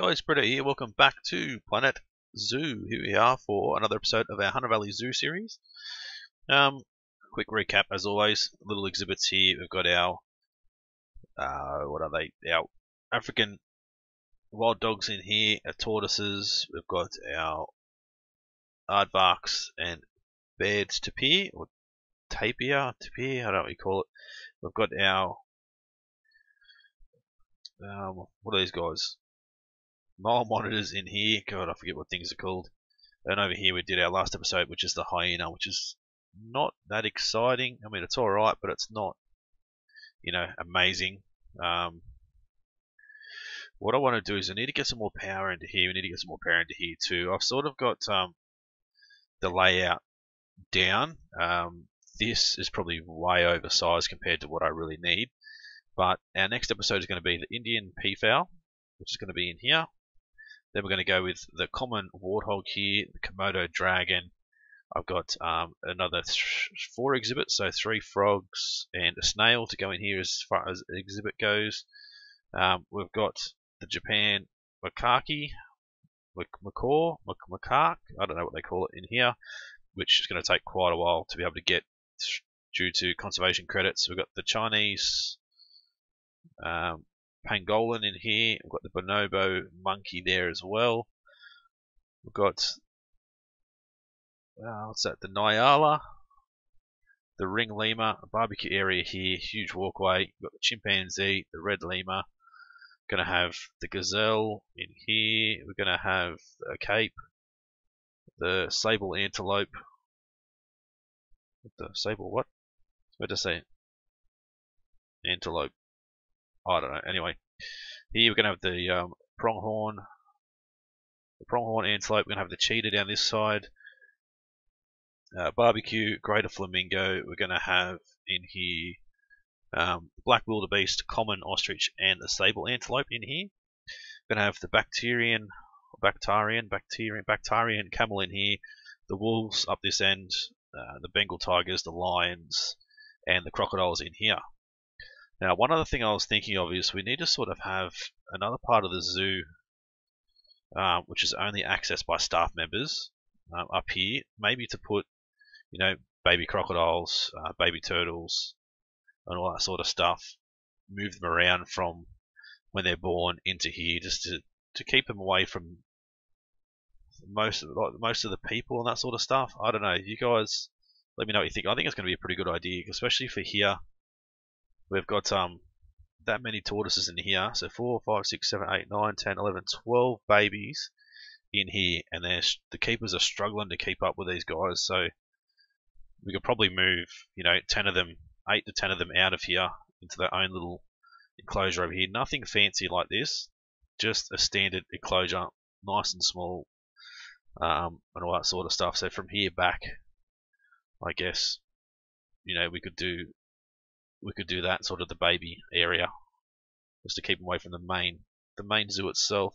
Guys, Britto here. Welcome back to Planet Zoo. Here we are for another episode of our Hunter Valley Zoo series. Um, quick recap as always. Little exhibits here. We've got our uh, what are they? Our African wild dogs in here. Our tortoises. We've got our aardvarks and Baird's tapir or tapir, tapir. I don't know what you call it. We've got our um, what are these guys? Nile monitors in here. God, I forget what things are called. And over here we did our last episode, which is the hyena, which is not that exciting. I mean, it's all right, but it's not, you know, amazing. Um, what I want to do is I need to get some more power into here. We need to get some more power into here too. I've sort of got um, the layout down. Um, this is probably way oversized compared to what I really need. But our next episode is going to be the Indian peafowl, which is going to be in here. Then we're going to go with the common warthog here, the Komodo dragon. I've got um, another four exhibits, so three frogs and a snail to go in here as far as exhibit goes. Um, we've got the Japan macaque, macaw, macaque, I don't know what they call it in here, which is going to take quite a while to be able to get due to conservation credits. We've got the Chinese um, pangolin in here. We've got the bonobo monkey there as well. We've got uh, what's that? The Nyala, the ring lemur, a barbecue area here, huge walkway. We've got the chimpanzee, the red lemur. Gonna have the gazelle in here. We're gonna have a cape, the sable antelope. The sable what? What to say? Antelope. I don't know. Anyway, here we're going to have the um, pronghorn, the pronghorn antelope. We're going to have the cheetah down this side. Uh, barbecue, greater flamingo. We're going to have in here um, black wildebeest, common ostrich, and the sable antelope in here. We're going to have the bacterian, bacterian, bacterian, bacterian camel in here. The wolves up this end, uh, the Bengal tigers, the lions, and the crocodiles in here. Now, one other thing I was thinking of is we need to sort of have another part of the zoo, um, which is only accessed by staff members, um, up here. Maybe to put, you know, baby crocodiles, uh, baby turtles, and all that sort of stuff. Move them around from when they're born into here, just to to keep them away from most of like, most of the people and that sort of stuff. I don't know. You guys, let me know what you think. I think it's going to be a pretty good idea, especially for here we've got um that many tortoises in here. So 4, 5, 6, 7, 8, 9, 10, 11, 12 babies in here. And the keepers are struggling to keep up with these guys. So we could probably move, you know, 10 of them, 8 to 10 of them out of here into their own little enclosure over here. Nothing fancy like this. Just a standard enclosure, nice and small, um, and all that sort of stuff. So from here back, I guess, you know, we could do we could do that sort of the baby area just to keep away from the main the main zoo itself.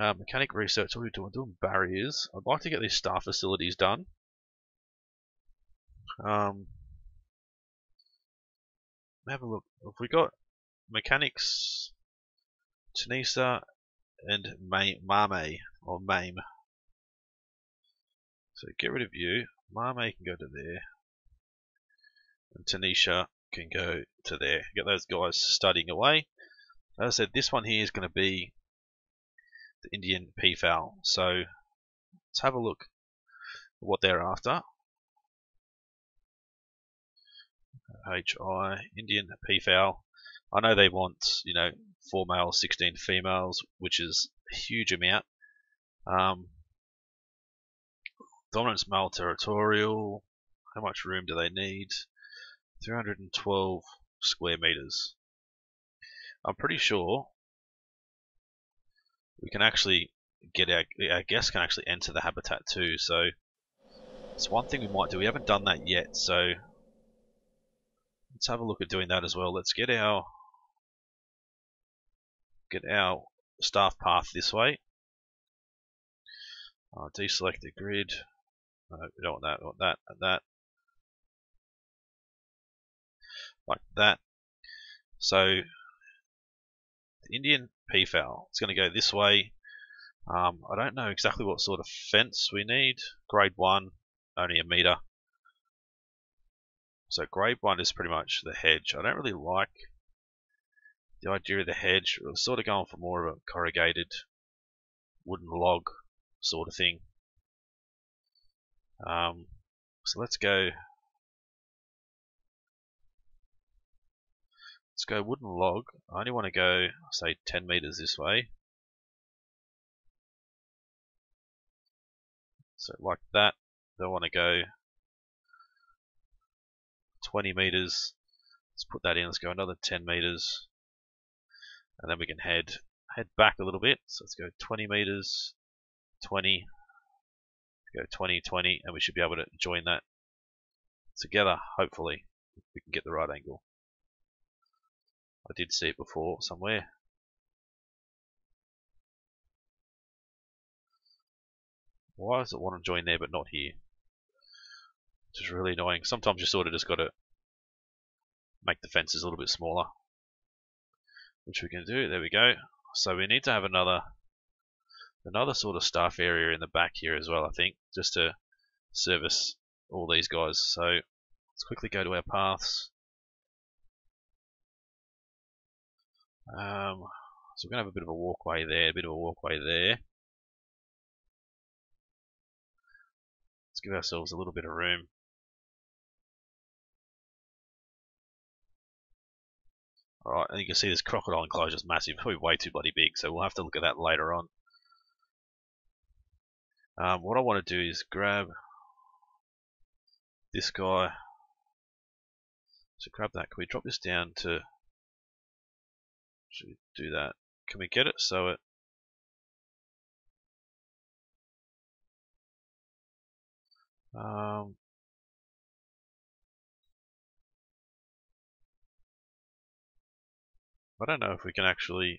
Uh, mechanic research, what are we doing? Doing barriers. I'd like to get these staff facilities done. Um, have a look. If we got mechanics, Tanisa, and Mame or Mame. So get rid of you. Mame can go to there and Tanisha can go to there. Get those guys studying away. As I said, this one here is going to be the Indian peafowl. So let's have a look at what they're after. HI, Indian peafowl. I know they want, you know, 4 males, 16 females, which is a huge amount. Um, dominance male territorial. How much room do they need? 312 square meters. I'm pretty sure we can actually get our, our guests can actually enter the habitat too. So it's one thing we might do. We haven't done that yet, so let's have a look at doing that as well. Let's get our get our staff path this way. Uh, deselect the grid. No, we don't want that. We want that and that. Like that. So The Indian peafowl. It's going to go this way. Um, I don't know exactly what sort of fence we need. Grade 1, only a metre. So grade 1 is pretty much the hedge. I don't really like the idea of the hedge. We're sort of going for more of a corrugated wooden log sort of thing. Um, so let's go let's go wooden log. I only want to go say 10 meters this way. So like that. Don't want to go 20 meters. Let's put that in. Let's go another 10 meters, and then we can head head back a little bit. So let's go 20 meters, 20, go 20, 20, and we should be able to join that together. Hopefully, if we can get the right angle. I did see it before somewhere. Why does it want to join there but not here? Which is really annoying. Sometimes you sort of just got to make the fences a little bit smaller. Which we can do. There we go. So we need to have another another sort of staff area in the back here as well, I think, just to service all these guys. So let's quickly go to our paths. Um, so we're going to have a bit of a walkway there, a bit of a walkway there. Let's give ourselves a little bit of room. Alright, and you can see this crocodile enclosure is massive, probably way too bloody big, so we'll have to look at that later on. Um, what I want to do is grab this guy. So grab that. Can we drop this down to do that? Can we get it so it um I don't know if we can actually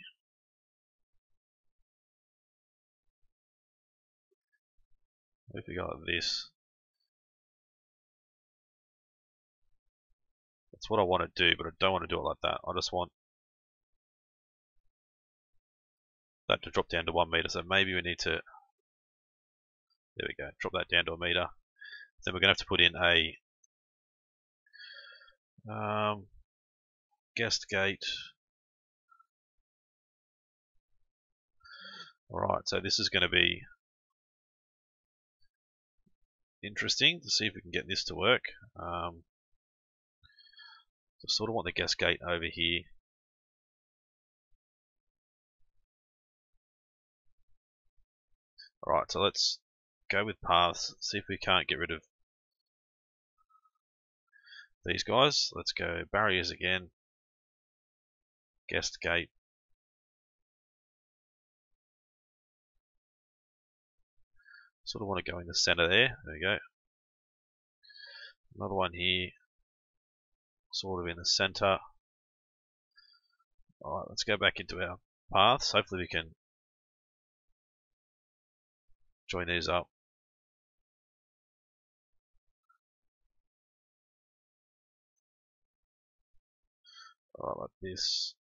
if we got this that's what I want to do but I don't want to do it like that I just want that to drop down to one meter so maybe we need to there we go drop that down to a meter then we're gonna have to put in a um, guest gate Alright, so this is going to be interesting to see if we can get this to work. Um, so sort of want the guest gate over here. Alright, so let's go with paths, see if we can't get rid of these guys. Let's go barriers again, guest gate, Sort of want to go in the center there. There we go. Another one here. Sort of in the center. Alright, let's go back into our paths. Hopefully we can join these up. Alright, like this.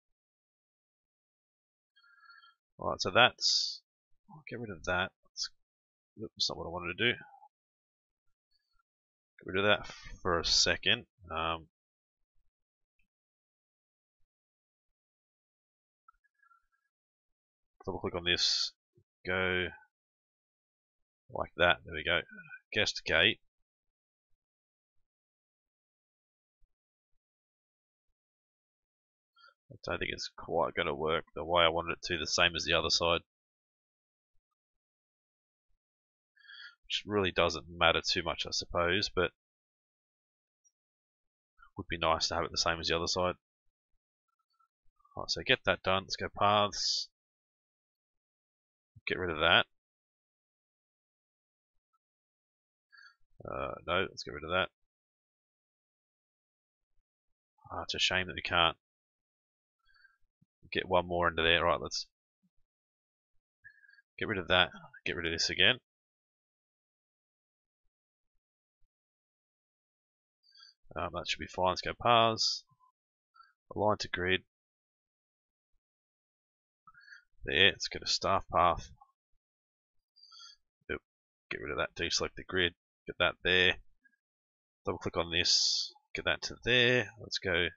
Alright, so that's... I'll get rid of that. That's not what I wanted to do. Get rid of that for a second. Um, double click on this, go like that, there we go. Guest gate. I don't think it's quite going to work the way I wanted it to, the same as the other side. which really doesn't matter too much, I suppose, but would be nice to have it the same as the other side. Alright, so get that done. Let's go paths. Get rid of that. Uh, no, let's get rid of that. Ah, it's a shame that we can't get one more into there. Right, let's get rid of that. Get rid of this again. Um, that should be fine. Let's go paths, align to grid. There, let's get a staff path. Get rid of that, deselect the grid, get that there. Double click on this, get that to there. Let's go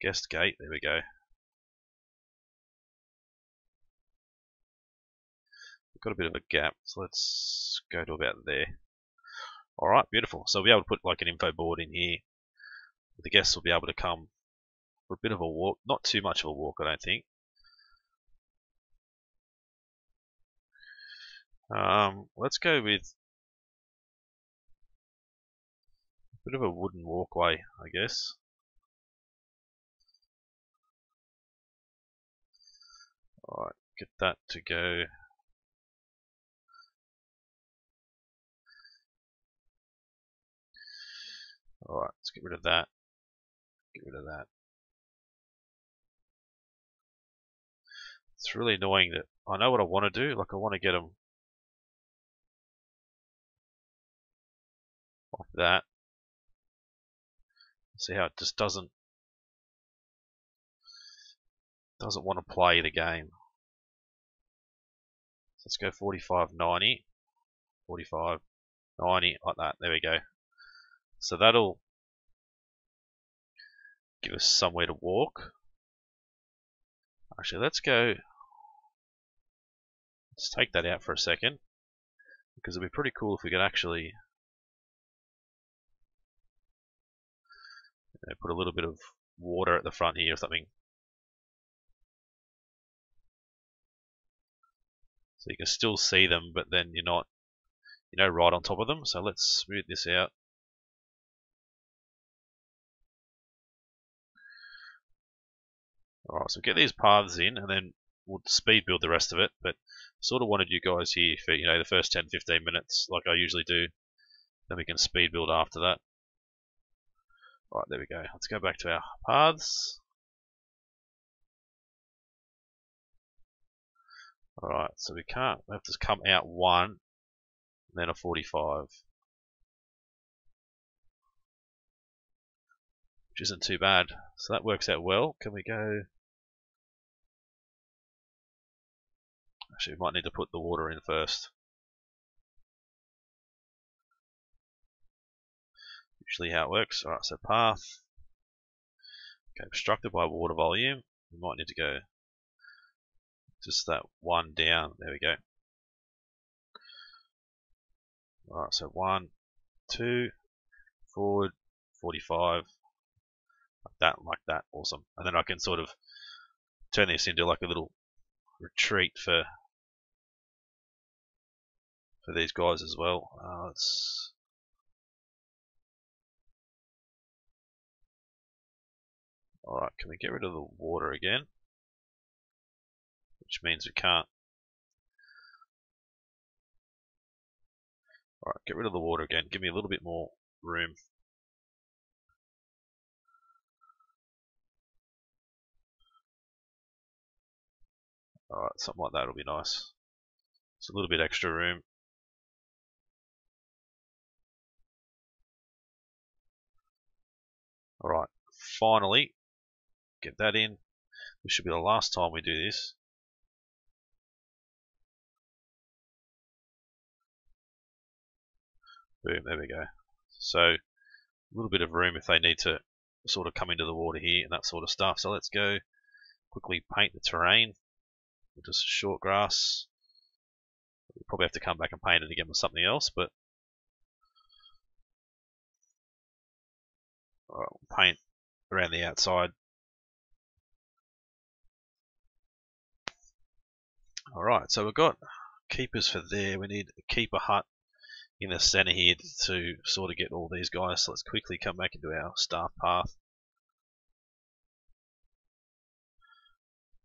guest gate, there we go. Got a bit of a gap, so let's go to about there. Alright, beautiful. So we'll be able to put like an info board in here. The guests will be able to come for a bit of a walk. Not too much of a walk, I don't think. Um, let's go with bit of a wooden walkway, I guess. Alright, get that to go Alright, let's get rid of that. Get rid of that. It's really annoying that I know what I want to do, like I want to get them off that. See how it just doesn't doesn't want to play the game. Let's go 45 90 45 90 like that. There we go. So that'll give us somewhere to walk. Actually, let's go. Let's take that out for a second because it'd be pretty cool if we could actually know, put a little bit of water at the front here or something. So you can still see them, but then you're not, you know, right on top of them. So let's smooth this out. Alright, so get these paths in and then we'll speed build the rest of it, but sort of wanted you guys here for, you know, the first 10-15 minutes like I usually do. Then we can speed build after that. Alright, there we go. Let's go back to our paths. Alright, so we can't, we have to come out one, then a 45. Which isn't too bad. So that works out well. Can we go Actually, we might need to put the water in first. Usually how it works. Alright, so path. Okay, obstructed by water volume. We might need to go just that one down. There we go. Alright, so one, two, forward, 45, like that, like that, awesome. And then I can sort of turn this into like a little retreat for for these guys as well. Uh, let's Alright, can we get rid of the water again? Which means we can't. Alright, get rid of the water again. Give me a little bit more room. Alright, something like that will be nice. It's a little bit extra room. Alright, finally, get that in. This should be the last time we do this. Boom, there we go. So, a little bit of room if they need to sort of come into the water here and that sort of stuff. So let's go quickly paint the terrain. Just short grass. We'll probably have to come back and paint it again with something else, but paint around the outside. Alright, so we've got keepers for there. We need a keeper hut in the center here to sort of get all these guys. So let's quickly come back into our staff path.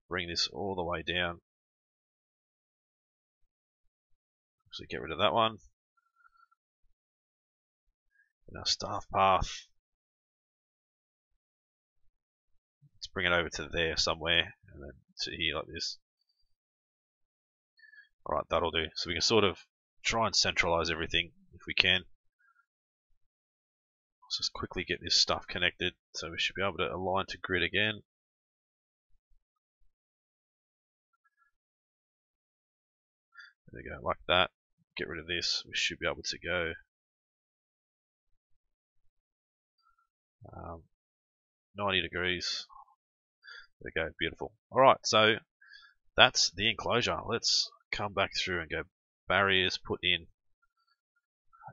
Bring this all the way down. Actually get rid of that one. And our staff path. Let's bring it over to there somewhere and then to here like this. Alright, that'll do. So we can sort of try and centralize everything if we can. Let's just quickly get this stuff connected so we should be able to align to grid again. There we go, like that. Get rid of this. We should be able to go. Um, 90 degrees. There we go, beautiful. Alright, so that's the enclosure. Let's come back through and go barriers, put in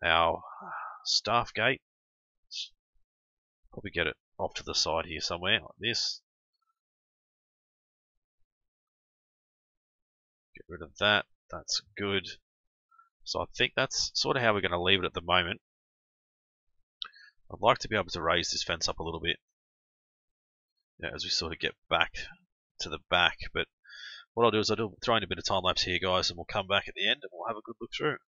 our staff gate. Probably get it off to the side here somewhere, like this. Get rid of that. That's good. So I think that's sort of how we're going to leave it at the moment. I'd like to be able to raise this fence up a little bit as we sort of get back to the back. But what I'll do is I'll throw in a bit of time lapse here, guys, and we'll come back at the end and we'll have a good look through.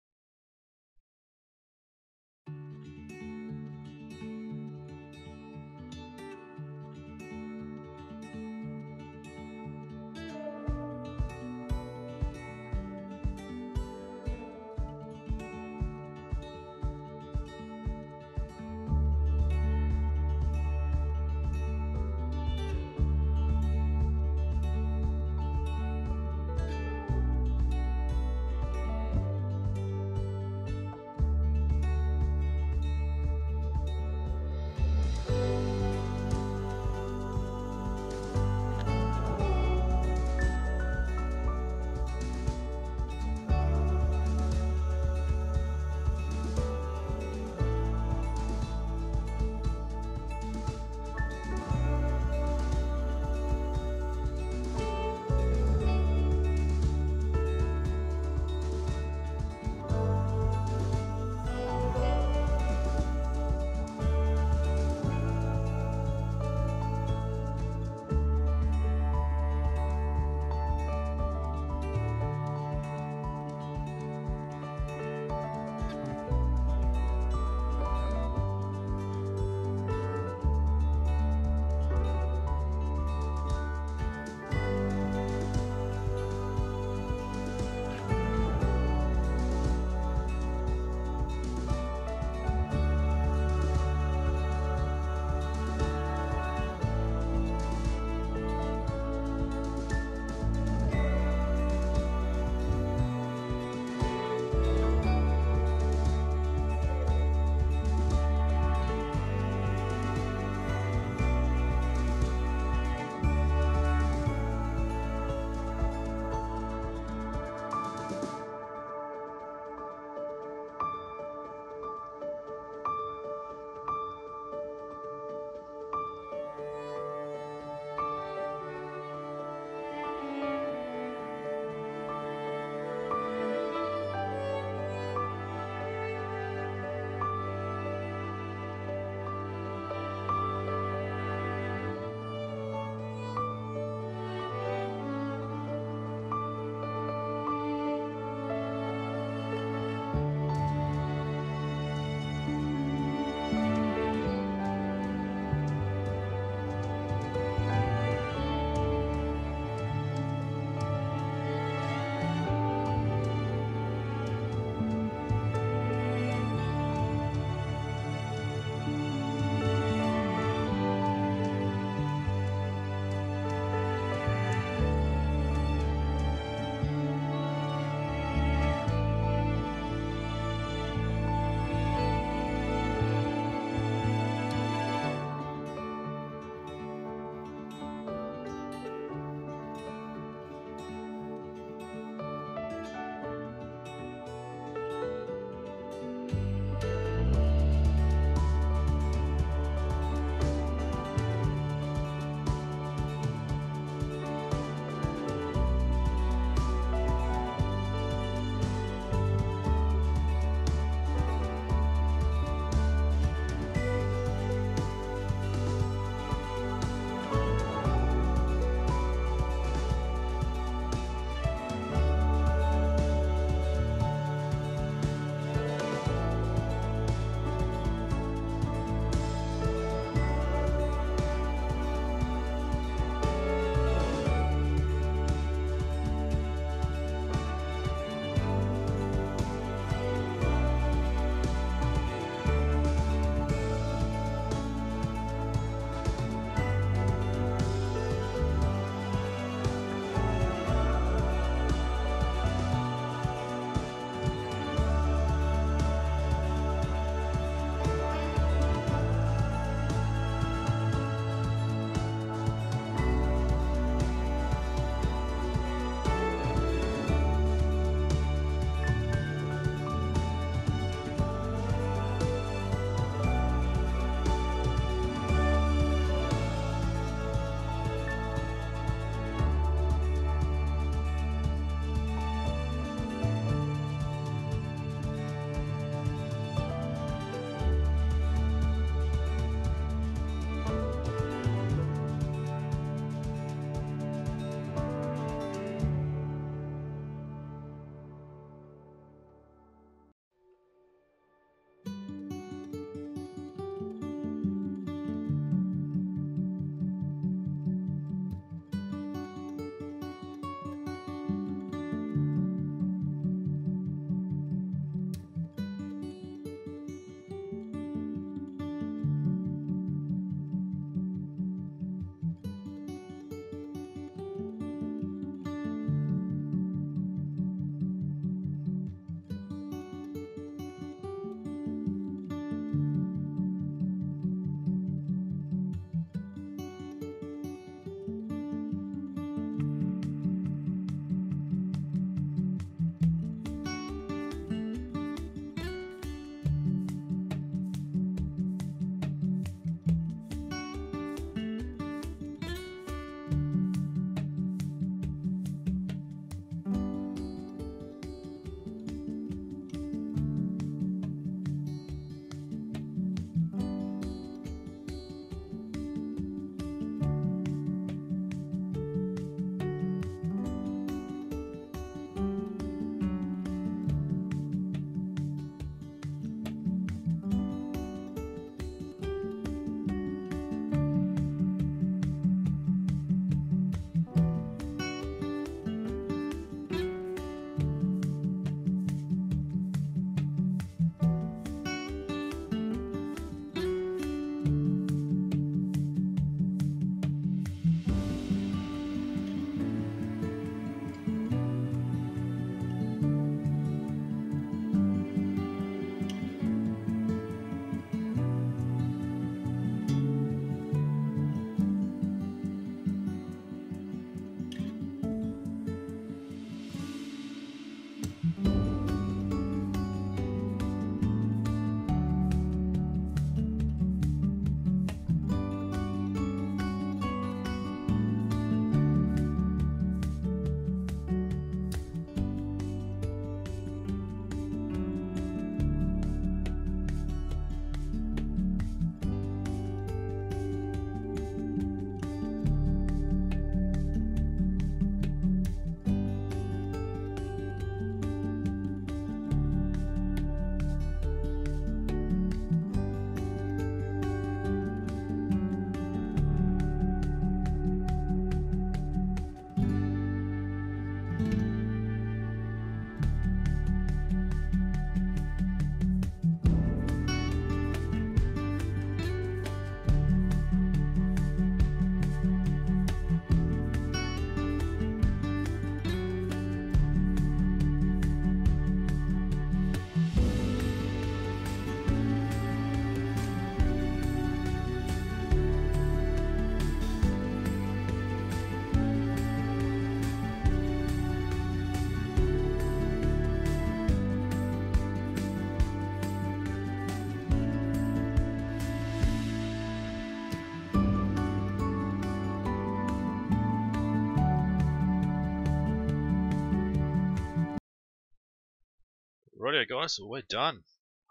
Rightio guys, so we're done.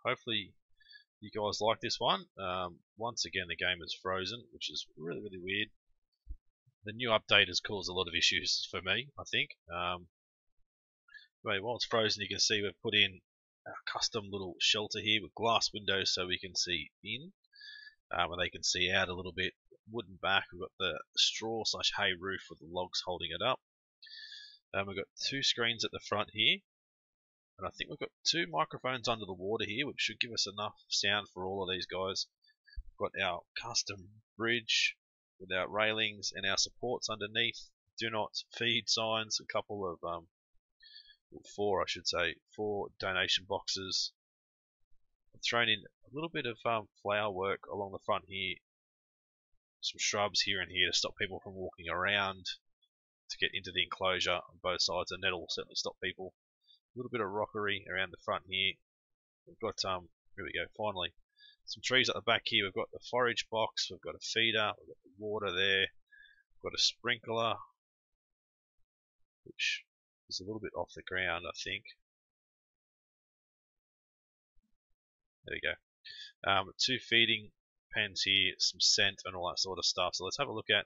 Hopefully you guys like this one. Um, once again the game is frozen, which is really, really weird. The new update has caused a lot of issues for me, I think. Um, anyway, while it's frozen you can see we've put in a custom little shelter here with glass windows so we can see in. Um, and they can see out a little bit. Wooden back, we've got the straw slash hay roof with the logs holding it up. Um, we've got two screens at the front here. And I think we've got two microphones under the water here, which should give us enough sound for all of these guys. We've got our custom bridge with our railings and our supports underneath. Do not feed signs, a couple of, um, four I should say, four donation boxes. I've thrown in a little bit of um, flower work along the front here, some shrubs here and here to stop people from walking around to get into the enclosure on both sides, and that'll certainly stop people little bit of rockery around the front here. We've got, um, here we go, finally, some trees at the back here. We've got the forage box, we've got a feeder, we've got the water there, we've got a sprinkler, which is a little bit off the ground, I think. There we go. Um, two feeding pens here, some scent and all that sort of stuff. So let's have a look at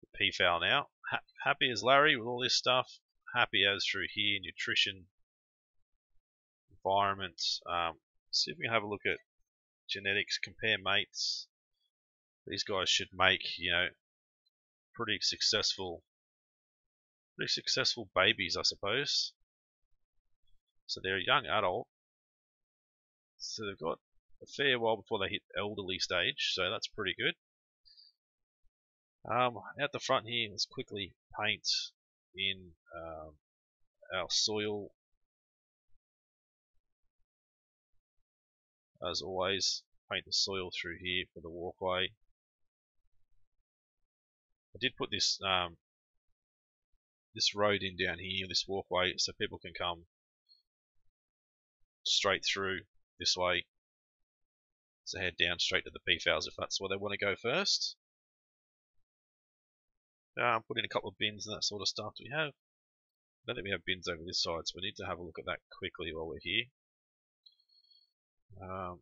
the peafowl now. Ha happy as Larry with all this stuff happy as through here, nutrition, environment. Um, see if we can have a look at genetics, compare mates. These guys should make, you know, pretty successful, pretty successful babies, I suppose. So they're a young adult. So they've got a fair while before they hit elderly stage, so that's pretty good. Um, at the front here, let's quickly paint in um, our soil. As always paint the soil through here for the walkway. I did put this um, this road in down here this walkway so people can come straight through this way. So head down straight to the peafowls if that's where they want to go first um, put in a couple of bins and that sort of stuff. Do we have? I don't think we have bins over this side, so we need to have a look at that quickly while we're here. Um,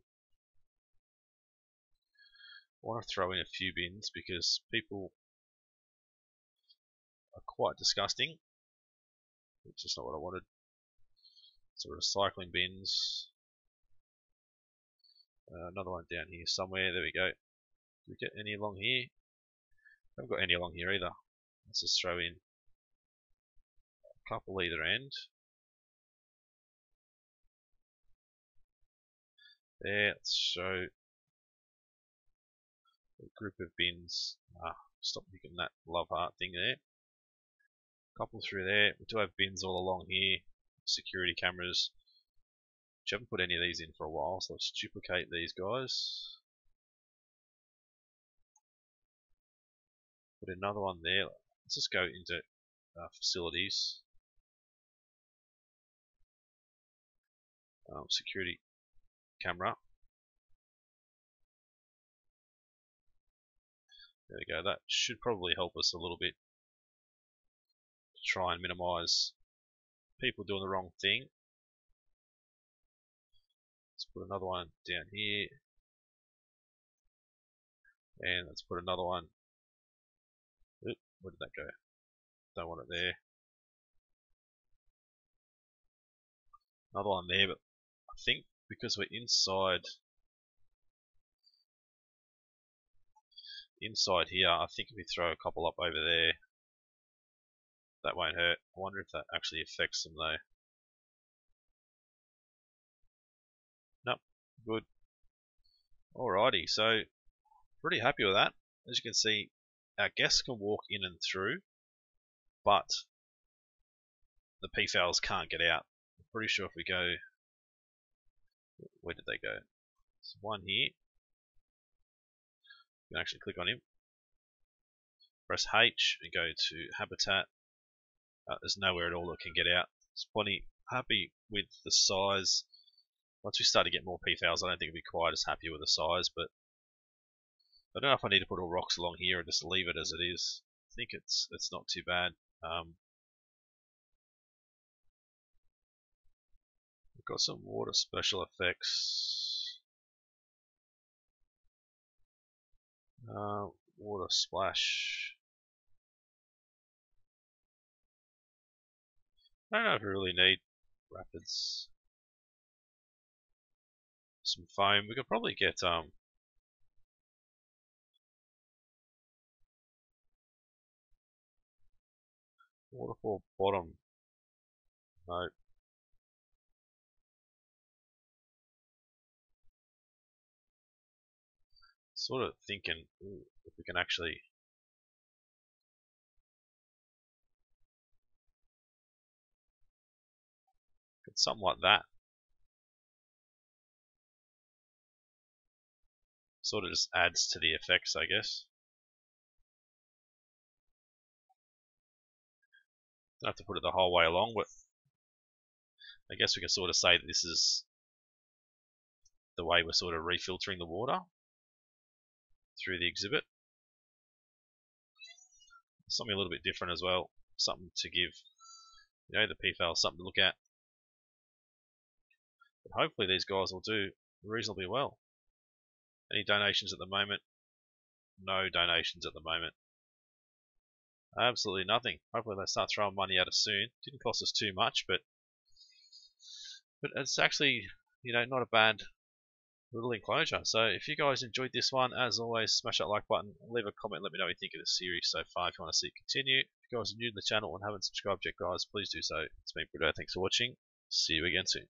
I want to throw in a few bins because people are quite disgusting. It's just not what I wanted. So recycling bins. Uh, another one down here somewhere. There we go. Do we get any along here? Haven't got any along here either. Let's just throw in a couple either end. There, let's show a group of bins. Ah, stop picking that love heart thing there. Couple through there. We do have bins all along here. Security cameras. Which haven't put any of these in for a while, so let's duplicate these guys. Put another one there. Let's just go into uh, facilities. Um, security camera. There we go. That should probably help us a little bit to try and minimize people doing the wrong thing. Let's put another one down here. And let's put another one where did that go? Don't want it there. Another one there, but I think because we're inside inside here, I think if we throw a couple up over there, that won't hurt. I wonder if that actually affects them though. Nope, good. Alrighty, so pretty happy with that. As you can see, our guests can walk in and through, but the peafowls can't get out. I'm pretty sure if we go, where did they go? There's one here. You can actually click on him. Press H and go to Habitat. Uh, there's nowhere at all that can get out. It's plenty happy with the size. Once we start to get more peafowls, I don't think we'll be quite as happy with the size, but I don't know if I need to put all rocks along here or just leave it as it is. I think it's it's not too bad. Um, we've got some water special effects. Uh, water splash. I don't know if we really need rapids. Some foam. We could probably get um waterfall bottom. No. Sort of thinking ooh, if we can actually something like that. Sort of just adds to the effects, I guess. Don't have to put it the whole way along, but I guess we can sort of say that this is the way we're sort of refiltering the water through the exhibit. Something a little bit different as well, something to give you know the peafowl something to look at. But hopefully these guys will do reasonably well. Any donations at the moment? No donations at the moment. Absolutely nothing. Hopefully they start throwing money at us soon. Didn't cost us too much, but but it's actually you know not a bad little enclosure. So if you guys enjoyed this one, as always, smash that like button, leave a comment, let me know what you think of the series so far. If you want to see it continue, if you guys are new to the channel and haven't subscribed yet, guys, please do so. It's been Britto. Thanks for watching. See you again soon.